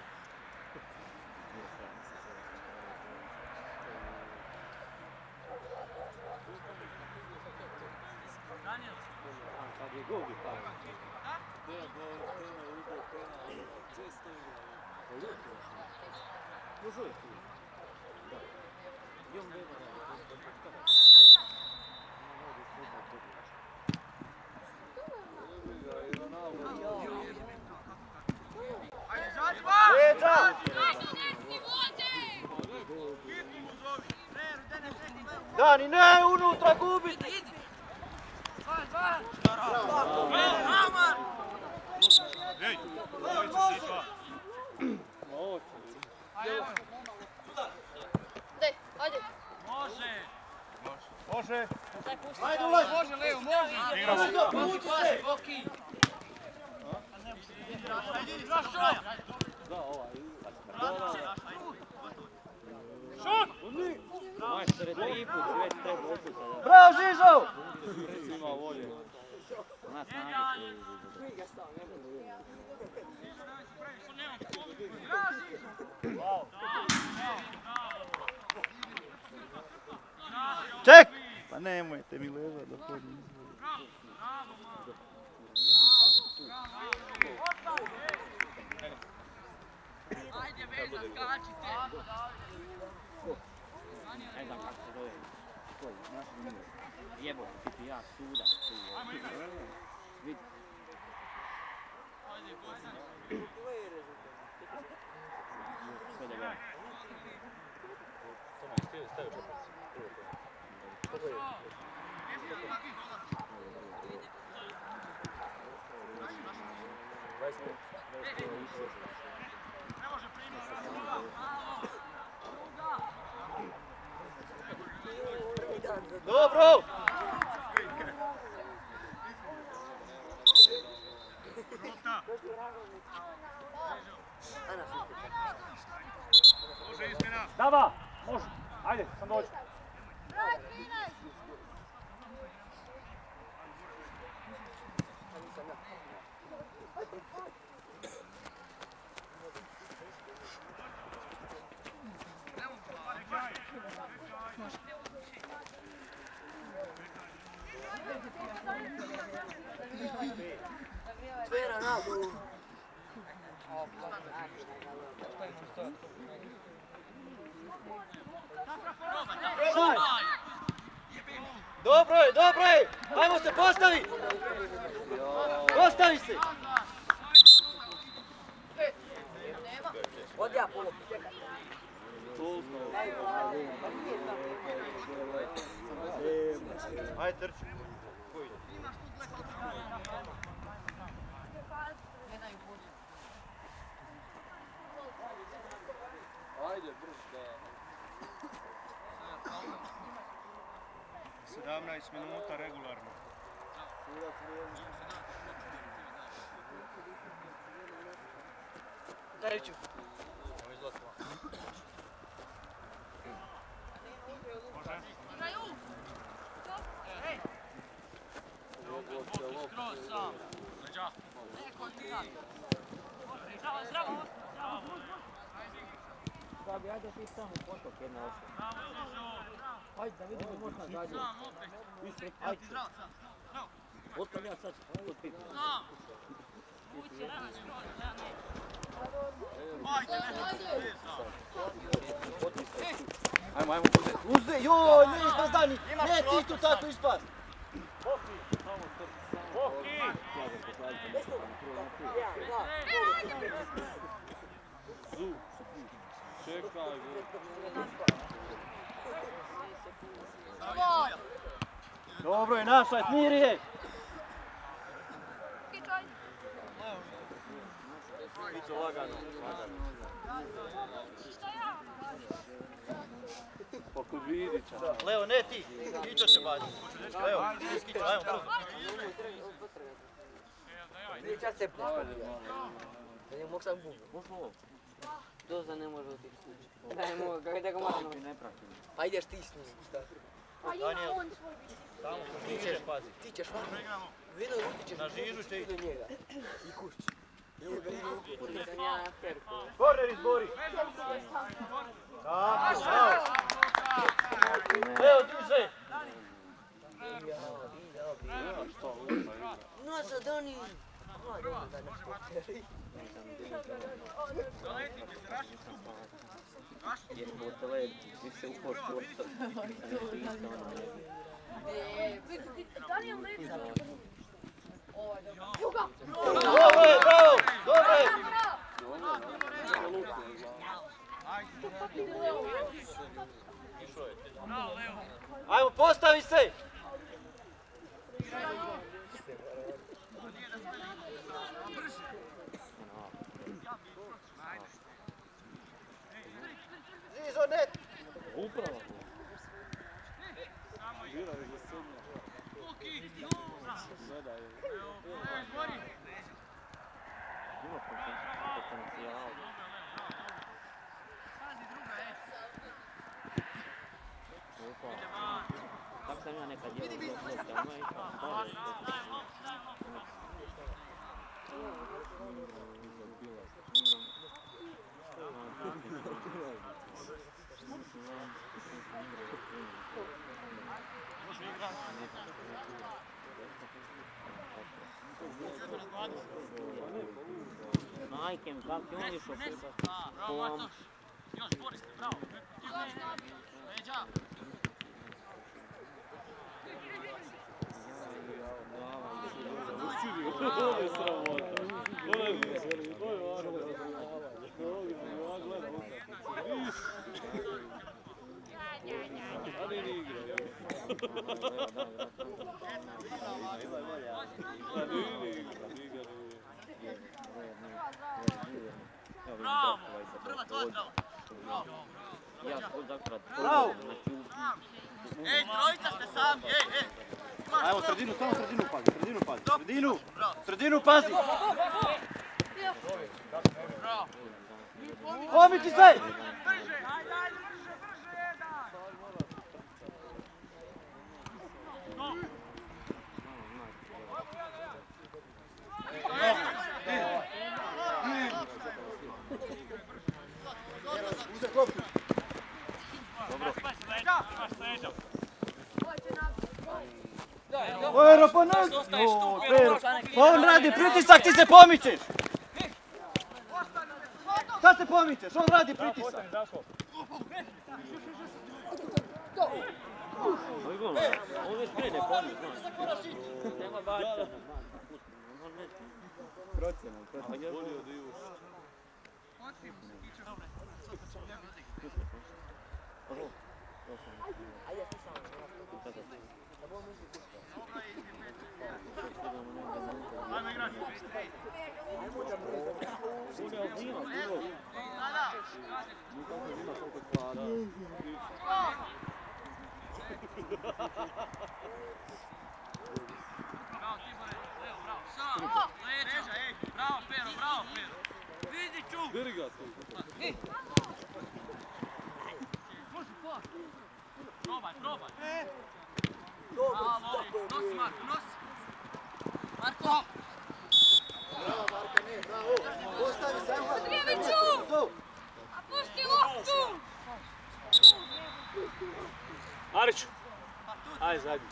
Takie głowy pali. Nie, bo pena idzie, pena idzie. Gdzie jest to idzie? No zły. No zły. Ją wybrał. Dani, ne, unutra gubiti! Ej, dvojica si dva. Daj, ajde. Može. Može. Ajde, ulazi! Može, Leo, može. Igramo. Povuci se! Boki. Da, ovaj. Šut! Majstore, tri put, već treba oputa. Da. Bravo, Žižo! Volje. Ček! Pa nemojte mi dok oni izvoli. Ajde, Veza, skačite. Ne znam kako se zove. Koji, naš nije. Jebo, tipi ja, suda. Vidi. Sve da gledam. Dobro! Može izmjena. Dava, može. Ajde, sam dođu. 13! Dobro je, dobro je! Ajmo se postavi! Postavi se! Odi ja polo. Ajde trči. Ajde, brž da... 17 minuta regularno. Dariću. Skroz sam. Leđa. Zdravo, zdravo. Gabi, ajde Sam opet. Ispred, Evo ajde. ti zdravo sam. Zdravo. Otkad ja sad kod pitam. Sam. Ući, rana skroz, ja ne. Ajde, ne. Sam. Ajmo, ajmo, bude. Uze, joj, ne ispast Dani! Ne, ti isto tako ispast! Boki! Zu. Čekaj. Dobro je, naša, smiri je! Biće lagano, lagano. Pa Vidića. Leo, ne ti, Kićo će baciti. Leo, Kićo, ajmo brzo. Čas se. Da ne mogu sam. Možda ovo. Doza ne može otići kući. Da ne mogu, kako da ga moram ne pratim. Pa ideš ti s njim, šta? Pa ima on svoj bit. Tamo Ti ćeš, ćeš pazi. ti ćeš van. U jednoj ruti ćeš Na žižu će njega. I kušći. Sam ja na perku. Korner izbori! Tako, bravo! Leo, duže! Ja, botele, vi se je! Ajmo, postavi se net! Upravo. Bira je za sedmja. Gledaj. Ima poten- potencijal. Opa. Tako sam ja nekad jeo za pošte, ono je isto stvari. Majke mi, kak je on išao Da, bravo Matoš. Još, Boris, bravo. Leđa. Bravo! Prva tvoja zdrava. Bravo! Bravo! Ej, trojica ste sami, ej, ej! Ajmo, sredinu, samo sredinu pazi, sredinu pazi, sredinu! Sredinu pazi! Bravo! Omići se! Brže, ajde, ajde, brže, brže, daj! Pero pa ne... O, Pero, pa on radi pritisak, ti se pomičeš! Šta se pomičeš? On radi pritisak! Skrene znaš. Nema bača. Procjena, procjena. Vidi ću. Diri ga tu. Probaj, probaj. Bravo, nosi Marko, nosi. Marko. Bravo, Marka, ne, bravo! Ostavi se, ajmo! Andrijeviću! Go! A pusti loptu! Mariću. Aj zadnji.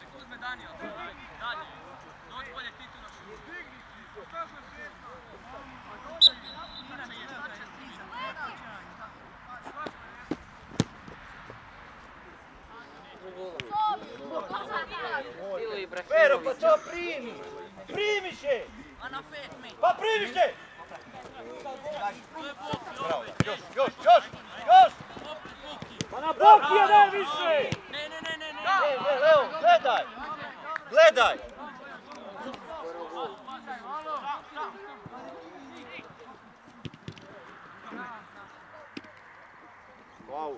Nek uzme Danijel. Dalje. Dođi bolje ti tu na šut. Ili Ibrahimović. Pero, pa to primi! Primiš je! A na pet mi. Pa primiš je! Boki, Bravo, još, još, još, još! Boki. Pa na bok je najviše! Ne, ne, ne, ne, ne. E, e, evo, gledaj! Gledaj! Wow,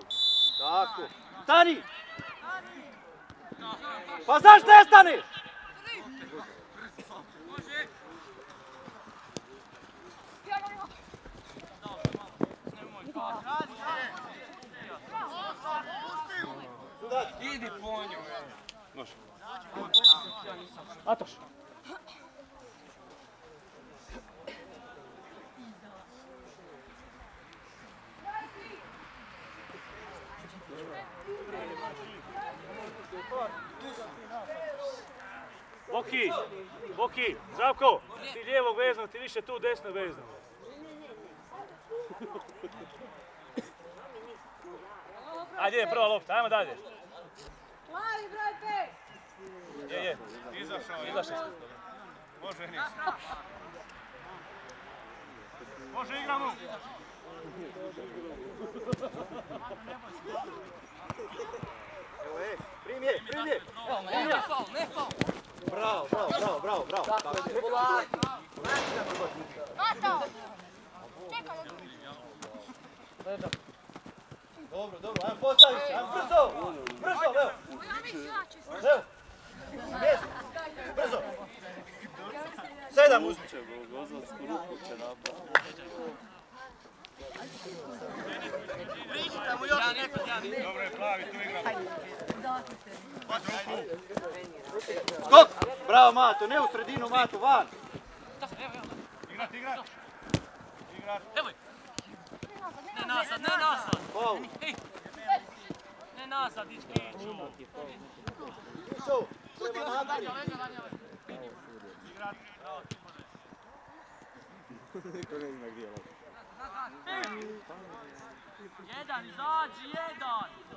tako. Stani! Pa zašto ne staniš? Može. Idi po nju. Atoš. Boki, Boki, Zdravko, ti lijevog veznog, ti više tu desno veznog. Ajde, je prva lopta, ajmo dalje. Mali broj pet! Je, je, Izašao je. izašli ste. Može Enis. Može igramo. Evo, e, primi je, primi je! Ne faul, ne faul. Bravo, bravo, bravo, bravo, bravo. Tako je, polako. Mato! Čekaj, Dobro, dobro, ajmo postavi se, ajmo brzo! Brzo, evo! Evo! Mjesto! Brzo! Sedam uzmi! Će Bogozovsku ruku će napraviti. Pričite mu još neko. Dobro je plavi, tu igramo. Skok! Bravo Mato, ne u sredinu Mato, van! Igrat, igrat. Igrat. Ne nazad, ne nazad. Ne nazad! Niko ne zna gdje. Jedan, izađi, jedan.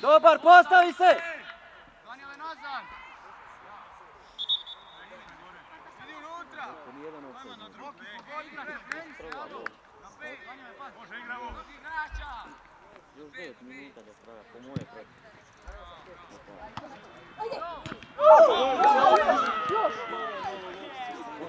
Dobar, postavi se! Danijele nazad! Idi unutra! Ajmo na drugi, pogodi igrati, kreni se! Na pet, Danijele pas! Može igramo. Igrača. Još 9 minuta do kraja, po moje protiv. On već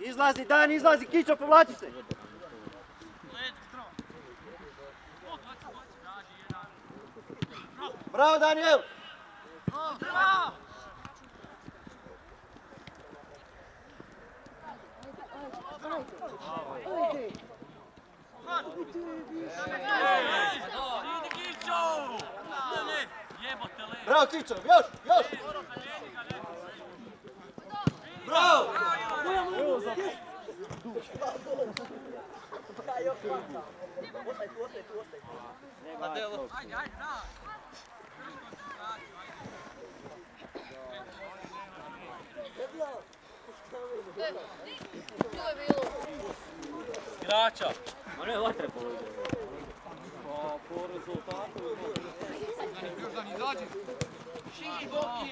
Izlazi, Dan, izlazi, Kićo, povlači se! Bravo, Daniel! Idi Kićo! Bravo, Kićo, još, još! Bravo! Ostaj tu, ostaj tu, ostaj tu. Ajde, ajde, da! Igrača. Ma ne, vatre položio. Pa, po rezultatu... Širi, Boki!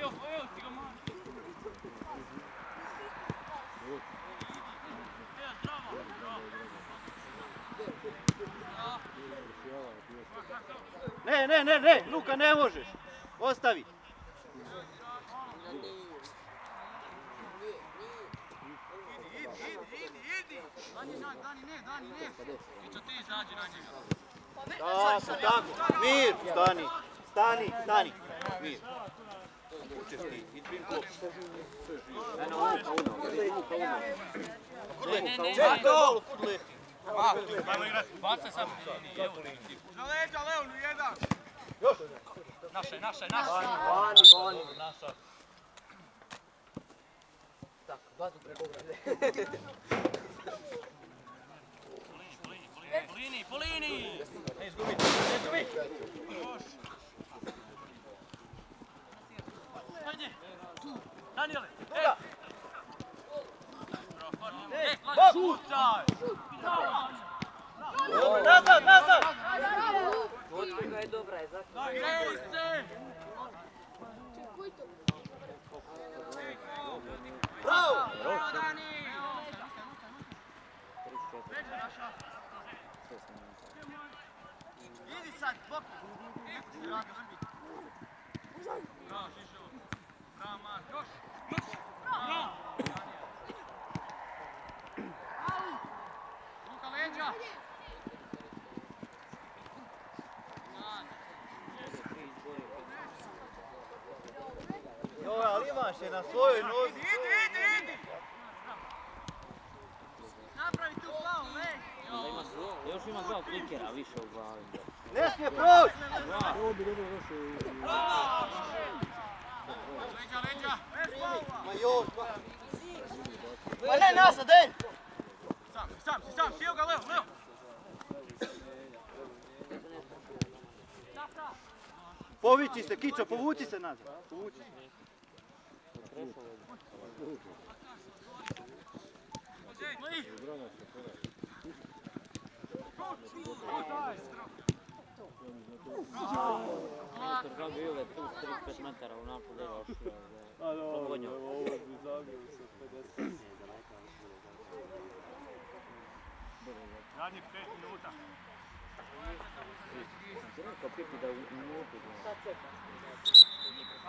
Evo, evo ti ga malo! Evo, zdravo! Ne, ne, ne, ne, Luka, ne možeš! Ostavi! Dani, ne, Dani, ne, Dani, ne! Kićo, ti izađi na njega! Tako, tako, mir, stani, stani, stani, mir. Učeš ti, i tvim klop. Eno, vidi Luka uno. Ne, ne, sam. Za leđa, Leonu, jedan. Još. Naše, naše, naše! Vani, vani. Naša. Tako, bazu. Po liniji, po liniji! Ne izgubi, ne izgubi. Ajde! Daniele! Toga. E, Bok. šucaj! Nazad, je dobra, je se! Bravo. Bravo, Dani! Sad, boku. Bravo, Šišo! Bravo, Mark! Još! Još! Bravo! Luka, leđa! Joj, ali imaš je na svojoj nozi. Idi, idi, idi. Napravi tu. Da ima, još ima dva klikera više u glavi. Ne smije proći. Leđa, leđa! Ma joj, pa. Pa ne, nazad, ej! Sam, si, sam, si, sam, sjeo ga, Leo, Leo. Tu 35 metara je. Zadnjih pet minuta. Rekao Pipi da u.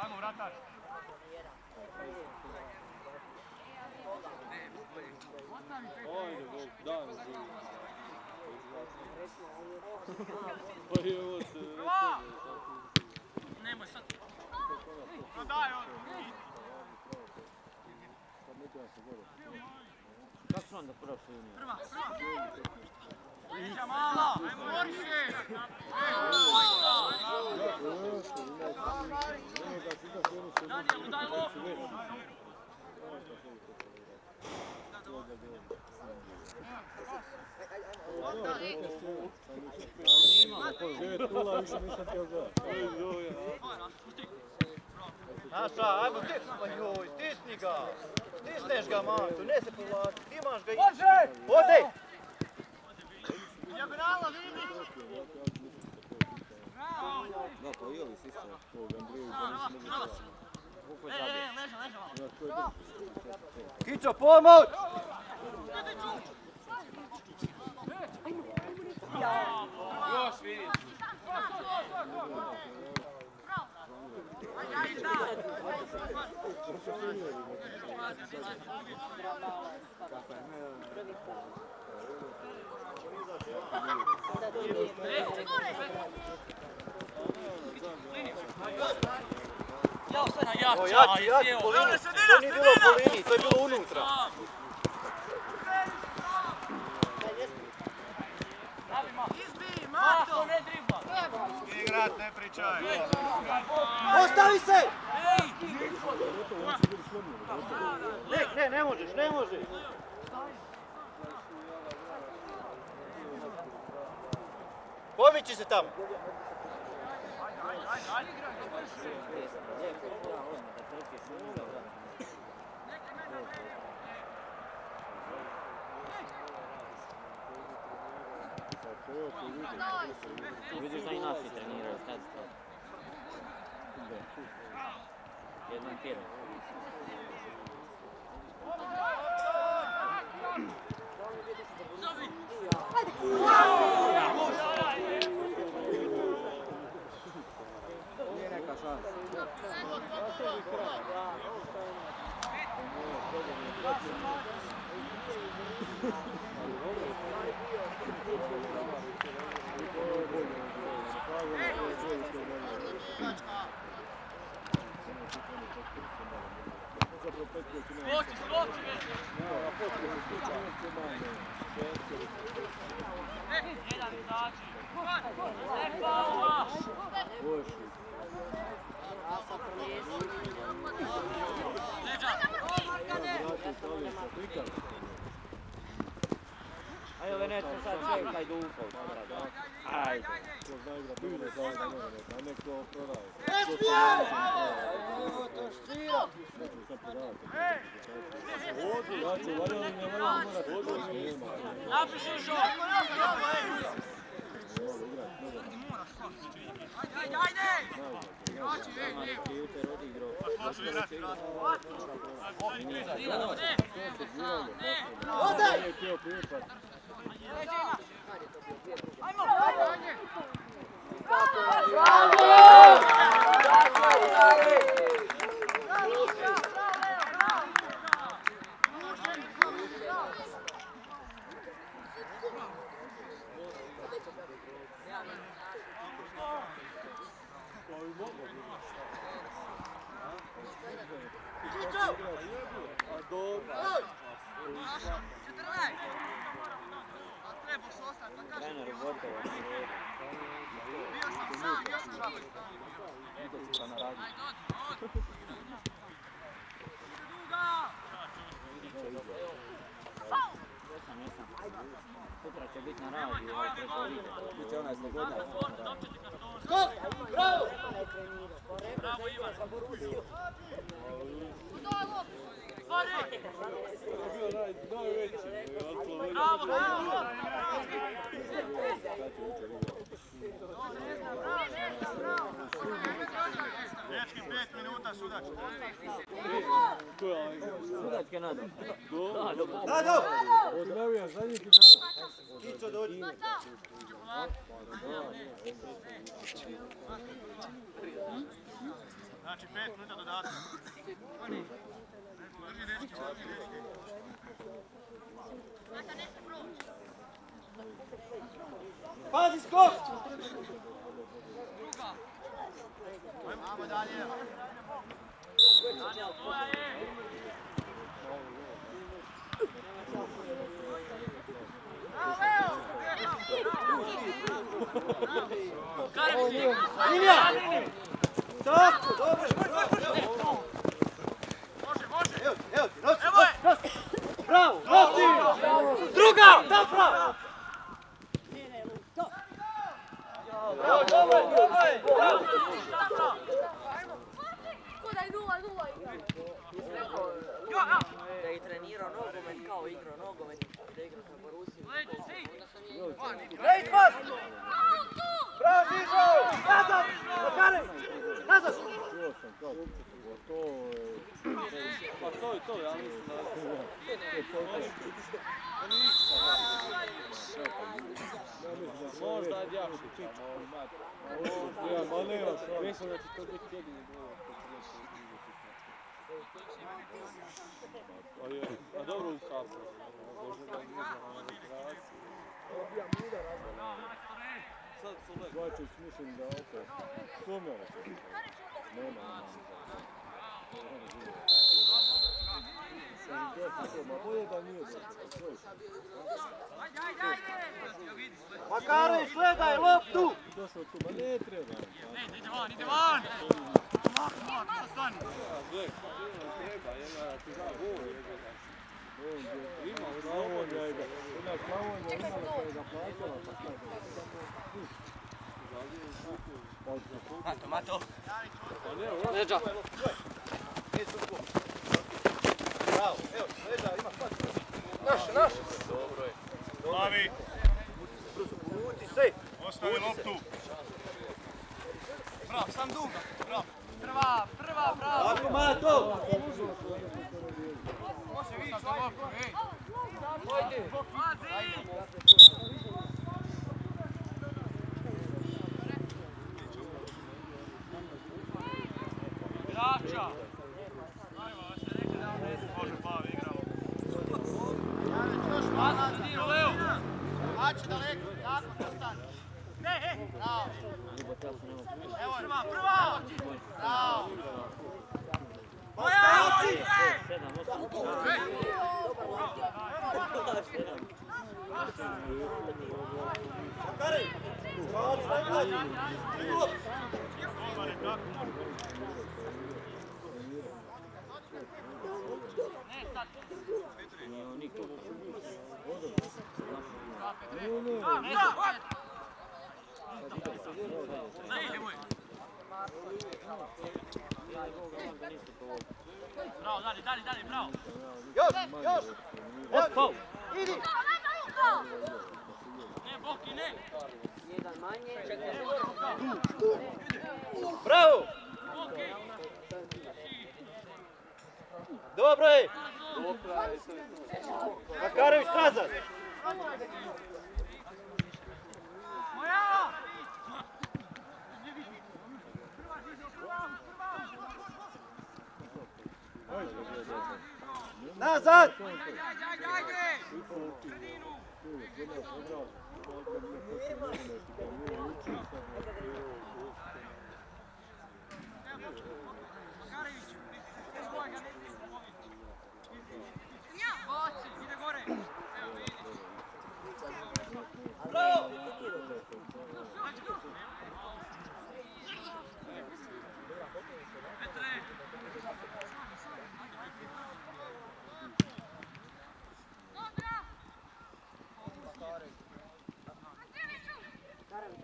Ajmo, vratar. Ajde, Bog, živi. Pa je ovo se... Nemoj sad! No daj. Kako su? Prva, prva! Daj. Naša, ajmo joj, stisni ga. Stisneš ga, ne se povlači. Ti imaš ga i... Može! Ode! Dijagonala, vidi. Da, pa i ovi sisa. Ovog Andriju, da mogu malo. Kičo, pomoć! Još vidi. Ja, sad na O, jača, jači, jači, po liniji. To nije bilo po liniji, to je bilo unutra. Mato! ne dribla. Igrat, ne pričaj. Ostavi se! Ne, ne, ne možeš, ne možeš. Pomiči se tamo. Lijepo, ja, odmah da trpiš unutra, da. Vidiš da i naši treniraju, kad to? Jednom tjedno. Skoči, skoči, već. Jedan izađi. Ne faula. Ajde, ove netko sad sve kaj dupao, dobra, da. Ajde. Napiši šo. Ajde, ajde! Hoću igrati. Go! Go! Go! Se ostati, pa kažem ti, gotovo. bio sam sam, bio sam na radi. Jesam, jesam. Sutra će biti na radi, ovaj preko vide. Biće onaj slobodnjak. Skok! Bravo! Bravo, Ivan. Bravo, Znači, pet minuta dodatka. Drži dečki, drži dečki. Pazi skok! Ajmo dalje. Daniel, tvoja je. Karim, Linija! Tako, dobro, bravo, evo. Ti, evo ti, nosi, je. nosi, nosi. Bravo, nosi! Druga, da pravo! Bravo, dobro je, dobro je, bravo! Da je trenirao nogomet kao igrao nogomet, da igra sa Borusijom. Lejt pas! Bravo, Žižo! Nazad! Makare! Nazad! To je to, ja mislim da... Možda je Djašić, Ja, ma nema šta. Mislim da će to biti jedini gol. A dobro u kapu. Da nije na registraciji. Sad su mislim da se. Nema, nema. Ma bolje da nije da Makarović, gledaj loptu! Ma ne treba. Ide van, ide van! Gle, treba, jedna ti da da. Ima u Slavonija je ga, jedna Slavonija imala koja je ga plaćala, pa šta Mato, Mato. Leđa. Bravo, evo, leđa, ima pas. Naš, naš. Dobro je. Plavi, Uti se! ostavi loptu. Bravo, sam duga. Bravo. Prva, prva, bravo. Tako, Mato! Može ovako, ej. Igrača! Može Bravo, dalje, dalje, dalje, bravo! Još, još! Evo! Idi! Ne, Boki, ne! Jedan manje. Bravo! Dobro je! Makarović nazad! Nazad!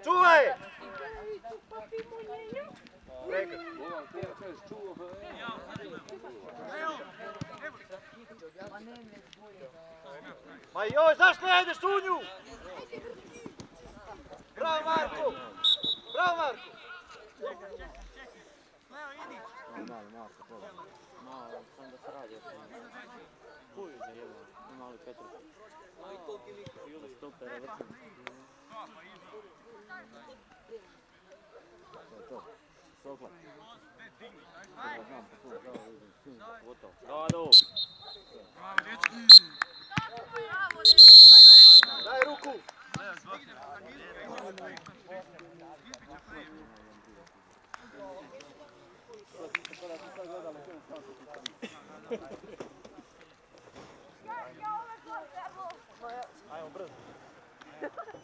Čuvaj! Ma joj, zašto ne ideš u nju? Bravo Marko! Bravo Marko! Marko, pola. Malo, sam da se radi. Kuju za jedno, mali Petrov. Ili stopera Bravo, Daj ruku! Ajmo brzo. *laughs*